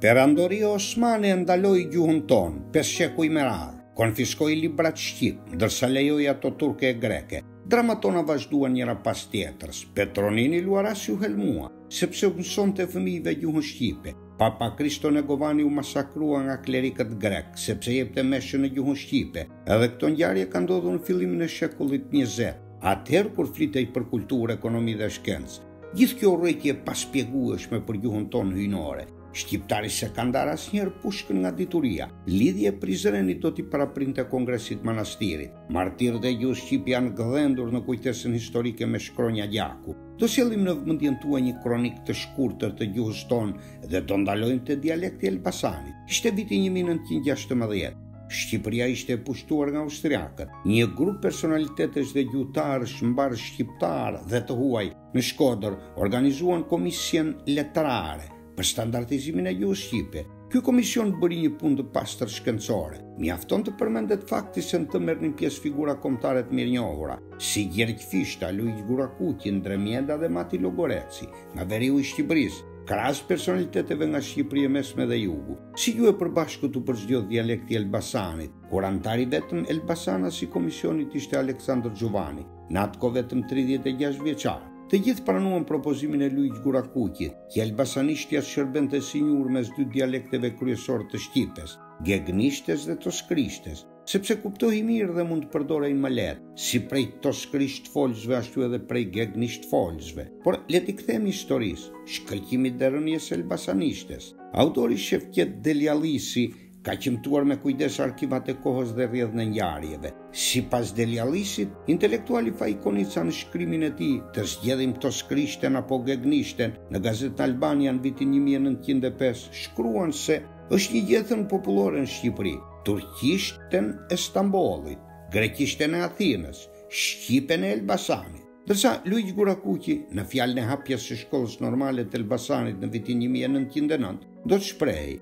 Perandoria Osmane e ndaloi gjuhën tonë, pesë shekuj me radhë, konfiskoi librat shqip, ndërsa lejoi ato turke e greke. Dramat tona vazhduan njëra pas tjetrës. Petro Nini Luarasi u helmua, sepse u mësonte fëmijëve gjuhën shqipe. Papa Kristo Negovani u masakrua nga klerikët grekë, sepse jepte meshën në gjuhën shqipe. Edhe këto ngjarje kanë ndodhur në fillimin e shekullit 20, atëherë kur flitej për kulturë, ekonomi dhe shkencë. Gjithë kjo urrejtje e pashpjegueshme për gjuhën tonë hyjnore, shqiptari s'e ka ndarë asnjëherë pushkën nga dituria. Lidhja e Prizrenit do t'i paraprinte Kongresit të Manastirit. Martirët e gjuhës shqipe janë gdhendur në kujtesën historike me shkronja gjaku. Do sjellim në vëmendjen tuaj një kronikë të shkurtër të gjuhës tonë dhe do ndalojmë te dialekti i Elbasanit. Ishte viti një mijë e nëntëqind e gjashtëmbëdhjetë. Shqipëria ishte e pushtuar nga austriakët. Një grup personalitetesh dhe gjuhëtarësh mbarëshqiptarë dhe të huaj në Shkodër organizuan Komisinë Letrare për standardizimin e gjuhës shqipe. Ky komision bëri një punë të pastër shkencore. Mjafton të përmendet fakti se në të merrnin pjesë figura kombëtare të mirënjohura, si Gjergj Fishta, Luigj Gurakuqi, Ndre Mjeda dhe Mati Logoreci, nga veriu i Shqipërisë, Krahas personaliteteve nga Shqipëria e Mesme dhe jugu, si gjuhë e përbashkët u përzgjodh dialekti i Elbasanit, kur anëtari i vetëm elbasanas i komisionit ishte Aleksandër Xhuvani, në atë kohë vetëm 36 vjeçar. Të gjithë pranuan propozimin e Luigj Gurakuqit, që Elbasanishtja të shërbente si një urë mes dy dialekteve kryesore të Shqipes, gegnishtes dhe toskërishtes, Sepse kuptohej mirë dhe mund të përdorej më lehtë, si prej toskërishtfolësve ashtu edhe prej gegnishtfolësve. Por le t'i kthehemi historisë, shkëlqimit dhe rënies së elbasanishtes. Autori Shefqet Deliallisi ka qëmtuar me kujdes arkivat e kohës dhe rrjedhën e ngjarjeve. Sipas Deliallisit, intelektuali Faik Konica në shkrimin e tij Të zgjedhim toskërishten apo gegnishten në gazetën Albania në vitin një mijë e nëntëqind e pesë shkruan se Është një gjegjëthënë popullore në Shqipëri, turqishten e Stambollit, greqishten e Athinës, shqipen e Elbasanit. Ndërsa Luigj Gurakuqi, në fjalën e hapjes së shkollës normale të Elbasanit në vitin 1909, do të shprehej,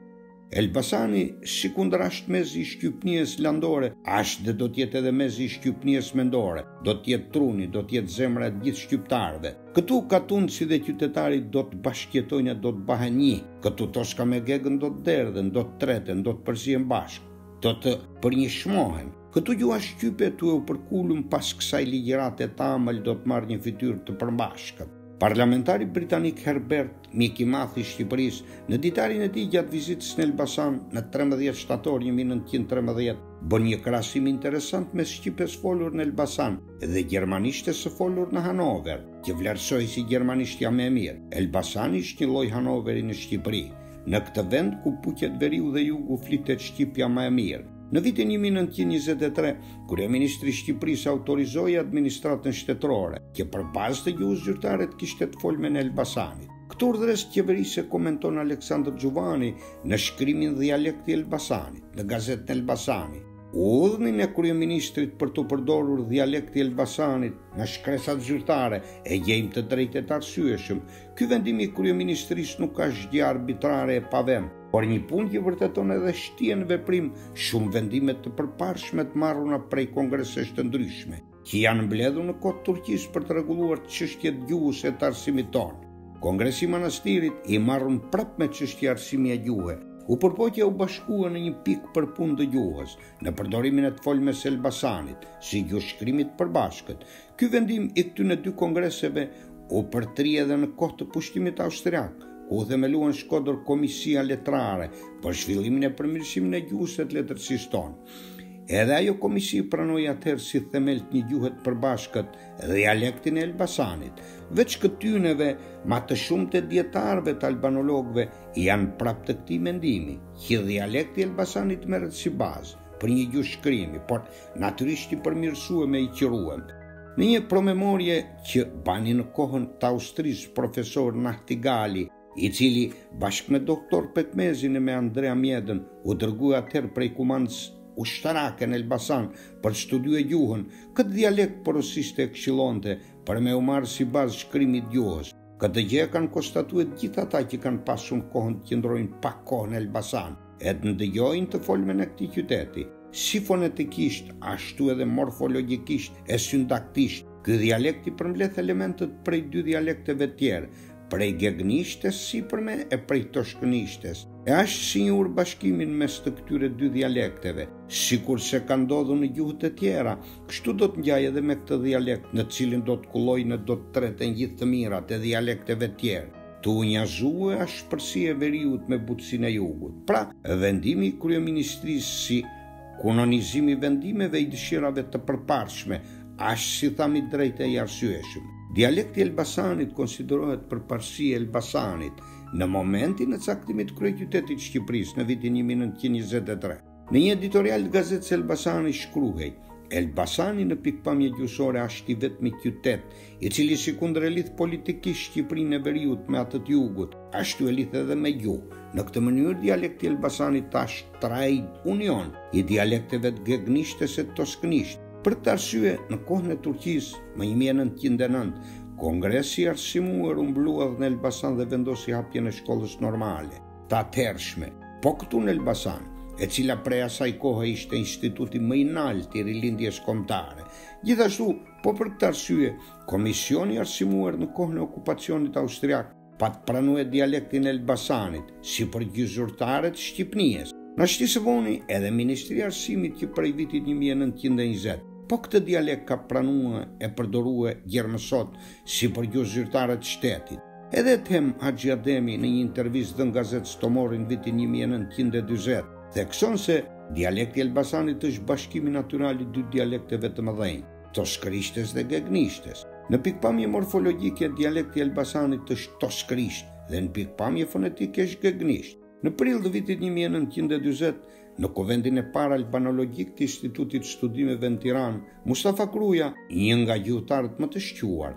Elbasani sikundër ashtë mesi i Shqypnijës landore, ashtë dhe do t'jetë edhe mesi i Shqypnijës mendore, do t'jetë truni, do t'jetë zemra e të gjithë shqyptarëve, Këtu katundsi dhe qytetari do të bashkëjetojnë e do të bahen nji. Këtu toska me gegën do të derdhen, do të treten, do të përzihen bashkë. Do të përnjëshmohen. Këtu gjuha shqype tue u përkulun pas kësaj ligjërate të amël do të marrë një fytyrë të përmbashkët. Parlamentari britanik Herbert, mik i madh i Shqipërisë, në ditarin e tij gjatë vizitës në Elbasan në trembëdhjetë shtator një mijë e nëntëqind e trembëdhjetë, bën një krahasim interesant mes shqipes së folur në Elbasan, dhe gjermanishtes së folur në Hanover, që vlerësohej si gjermanishtja më e mirë. Elbasani është një lloj Hanoveri në Shqipëri. Në këtë vend ku puqet veriu dhe jugu flitet shqipja më e mirë. Në vitin 1923, kryeministri i Shqipërisë autorizoi administratën shtetërore, që për bazë të gjuhës zyrtare të kishte të folmen e Elbasanit. Këtë urdhëresë të qeverisë e komenton Aleksandr Xhuvani në shkrimin Dialekti i Elbasanit, në gazetën Elbasani. Urdhnin e kryeministrit për t'u përdorur dialekti Elbasanit në shkresat zyrtare e gjejmë të drejtë e të arsyeshëm. Ky vendim i kryeministrisë nuk ka asgjë arbitrare e pa vend, por nji punë që vërteton edhe shtien në veprim shumë vendime të përparshme të marruna prej kongresesh të ndryshme. që janë mbledhur në kohë të Turqisë për të rregulluar çështje të gjuhës e të arsimit tonë. Kongresi i Manastirit i marrun prap me çështje arsimi e gjuhe, u përpoq e u bashkua në një pikë për punë të gjuhës, në përdorimin e të folmes së Elbasanit, si gjuhë shkrimi të përbashkët. Ky vendim i këtyne dy kongreseve u përtri edhe në kohë të pushtimit austriak, ku u themelua në Shkodër Komisia Letrare për zhvillimin e përmirësimin e gjuhës e të letërsisë tonë. Edhe ajo komisi pranoi atëherë si themel të një gjuhe të përbashkët dialektin e Elbasanit. Veç këtyneve, ma të shumtë e dijetarëve të albanologëve janë prap të këtij mendimi, që dialekti i Elbasanit merret si bazë për një gjuhë shkrimi, por natyrisht i përmirësuem e i qëruem. Në një promemorje që bani në kohën t'Austrisë profesor Nahtigali, i cili bashkë me doktor Pekmezin e me Andrea Mjedën u dërgue atëherë prej kumandës ushtarake në Elbasan për të studiue gjuhën, këtë dialekt porosishte e këshillonte për me u marrë si bazë shkrimi të gjuhës. Këtë gjë e kanë konstatue të gjithë ata që kanë pasun kohën të qëndrojnë pak kohë në Elbasan e të ndëgjojnë të folmen e këtij qyteti. Si fonetikisht, ashtu edhe morfologjikisht e syntaktisht, ky dialekt i përmbleth elementët prej dy dialekteve të tjerë, prej gegënishtes së sipërme e prej toskënishtes, e ashtë si një urë bashkimi në mes të këtyre dy dialekteve, sikurse ka ndodhur në gjuhët e tjera, kështu do të ngjajë edhe me këtë dialekt, në të cilin do të kullojnë e do të treten gjithë të mirat e dialekteve të tjerë, tue u njëzue ashpërsia e veriut me butësinë e jugut. Pra, vendimi i kryeministrisë si kurorëzimi i vendimeve i dëshirave të përparshme ashtë si thamë i drejtë e i arsyeshëm. Dialekti i Elbasanit konsiderohet përparësi i Elbasanit në momentin e caktimit të kryeqytetit të Shqipërisë në vitin një mijë e nëntëqind e njëzet e tre. Në një editorial të Gazetës Elbasani shkruhej, Elbasani në pikëpamje gjuhësore ashtë i vetmi qytet, i cili sikundër e lidh politikisht Shqipërinë e Veriut me atë të Jugut, ashtu e lidh edhe me gjuhë. Në këtë mënyrë dialekti i Elbasanit tash trait d'union i dialekteve të gegnishtes e toskënishtes. Për këtë arsye, në kohën e Turqisë, më 1909, Kongresi arsimuer u mbluedh në Elbasan dhe vendosi hapjen e shkollës normale, të atëhershme. Po këtu në Elbasan, e cila prej asaj kohe ishte instituti më i naltë i rilindjes kombëtare. Gjithashtu, po për këtë arsye, komisioni arsimuer në kohën e okupacionit austriak Pat pranue dialektin e Elbasanit, si për gjuhë zyrtare të Shqipnies. Tashti së voni edhe Ministri e Arsimit që prej vitit një mijë e nëntëqind e njëzet, po këtë dialekt ka pranue e përdor gjer më sot si për gjuhë zyrtare të Shtetit. Edhe Ethem Haxhiademi në një intervistë dhënë gazetës Tomori në vitin një mijë e nëntëqind e dyzet, thekson se dialekti i Elbasanit është bashkimi natyral i dy dialekteve të mëdhenj. Toskërishtes dhe gegnishtes. Në pikëpamje morfologjike dialekti i Elbasanit është toskërisht dhe në pikëpamje fonetike është gegnisht. Në prill të vitit 1940, në kuvendin e parë albanologjik të Institutit të Studimeve në Tiranë, Mustafa Kruja, një nga gjuhëtarët më të shquar,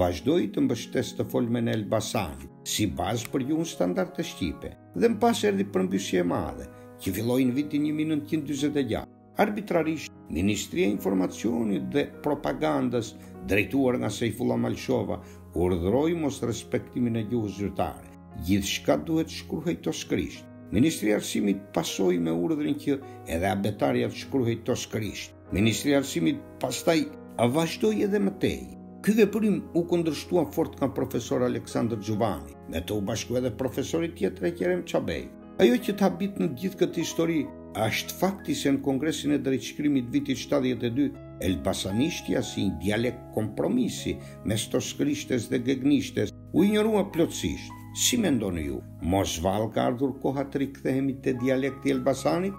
vazhdoi të mbështesë të folmen e Elbasanit, si bazë për gjuhën standarde shqipe, dhe më pas erdhi përmbysja e madhe, që filloi në vitin 1946. arbitrarisht. Ministria e Informacionit dhe Propagandës, drejtuar nga Sejfulla Malëshova, urdhëroi mosrespektimin e gjuhës zyrtare. Gjithçka duhet të shkruhej toskërisht. Ministri i Arsimit pasoi me urdhrin që edhe abetarja të shkruhej toskërisht. Ministri i Arsimit pastaj vazhdoi edhe më tej. Ky veprim u kundërshtua fort nga profesor Aleksandër Xhuvani, me të u bashkua edhe profesori tjetër Eqrem Çabej. Ajo që të habit në gjithë këtë histori, është fakti se në Kongresin e Drejtshkrimit të vitit 72, Elbasanishtja si një dialekt kompromisi mes toskërishtes dhe gegnishtes u injorua plotësisht. Si mendoni ju, mos vallë ka ardhur koha të rikthehemi te dialekti i Elbasanit?